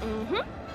Mm-hmm.